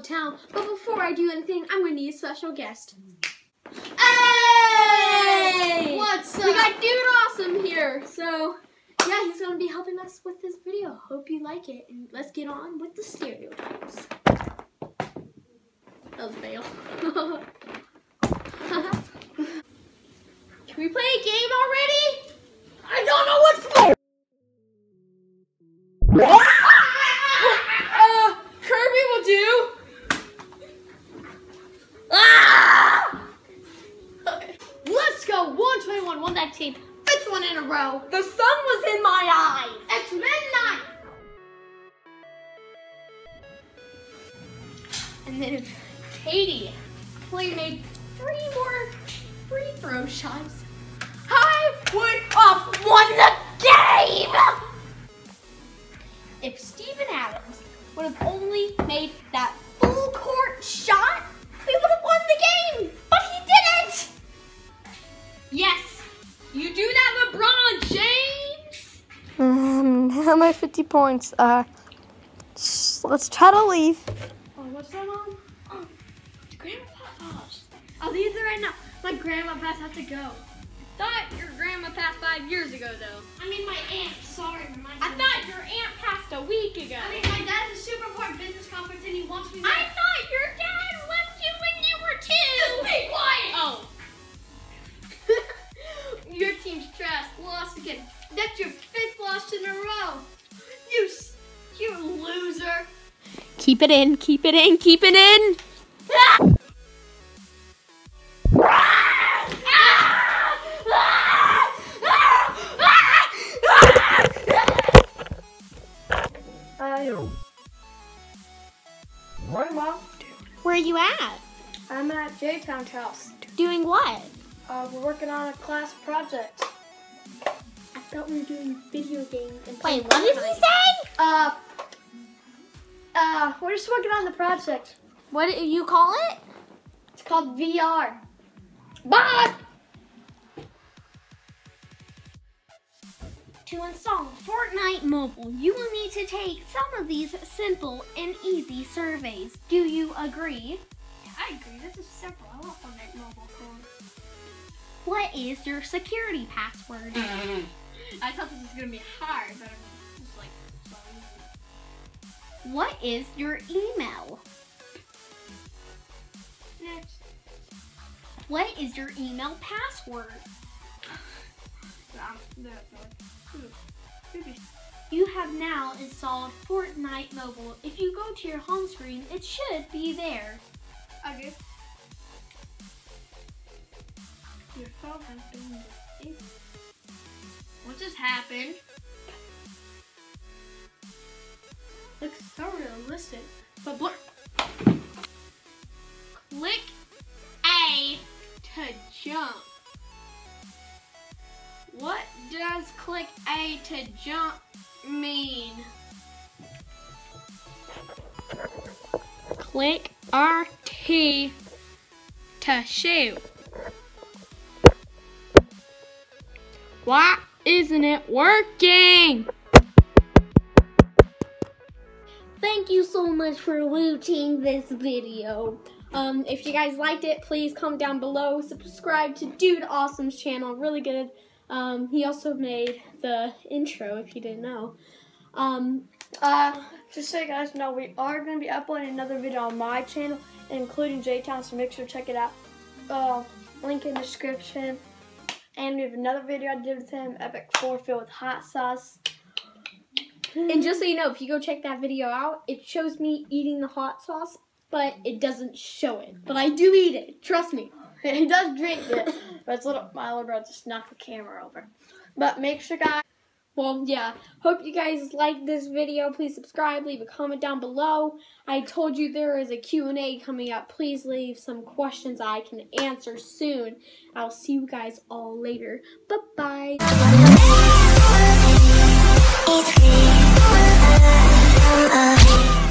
town. But before I do anything, I'm going to need a special guest. Hey! What's up? We got Dude Awesome here. So, yeah, he's going to be helping us with this video. Hope you like it. And let's get on with the stereotypes. That was fail. Can we play a game already? I don't know what's 121 won that team. Fifth one in a row. The sun was in my eyes. It's midnight. And then if KD only made three more free throw shots, I would have won the game! If Steven Adams would have only made that full court shot, you do that, LeBron James! Um, how am I 50 points? Uh, let's try to leave. Oh, what's that on? Oh, grandma passed. I'll leave it right now. My grandma passed has to go. Thought your grandma passed five years ago, though. I mean, my aunt. Sorry, my I thought your aunt passed a week ago. I mean, my dad's a super important business conference and he wants me. To I thought your Keep it in, keep it in, keep it in. Right, Mom? Where are you at? I'm at Jay Town's house. Doing what? Uh, we're working on a class project. I thought we were doing video games. And Wait, what did he say? Uh, uh, we're just working on the project. What do you call it? It's called VR. Bye! To install Fortnite Mobile, you will need to take some of these simple and easy surveys. Do you agree? I agree. This is simple. I want Fortnite mobile phone. What is your security password? I thought this was gonna be hard, but I What is your email? Next. What is your email password? No, no. Ooh, creepy. You have now installed Fortnite Mobile. If you go to your home screen, it should be there. Okay. Your phone has been disabled. What just happened? Looks so realistic. But blur. Click A to jump. What does click A to jump mean? Click RT to shoot. Why isn't it working? Much for watching this video. Um, if you guys liked it, please comment down below. Subscribe to Dude Awesome's channel. Really good. Um, he also made the intro, if you didn't know. Um, Uh, just so you guys know, we are going to be uploading another video on my channel, including Jay Town, so make sure to check it out. Uh, link in description. And we have another video I did with him, Epic 4 filled with hot sauce. And just so you know, if you go check that video out, it shows me eating the hot sauce, but it doesn't show it. But I do eat it. Trust me. he does drink it, but it's little, my little brother just knocked the camera over. But make sure, guys. Well, yeah. Hope you guys liked this video. Please subscribe. Leave a comment down below. I told you there is a Q&A coming up. Please leave some questions I can answer soon. I'll see you guys all later. Bye-bye. It's me.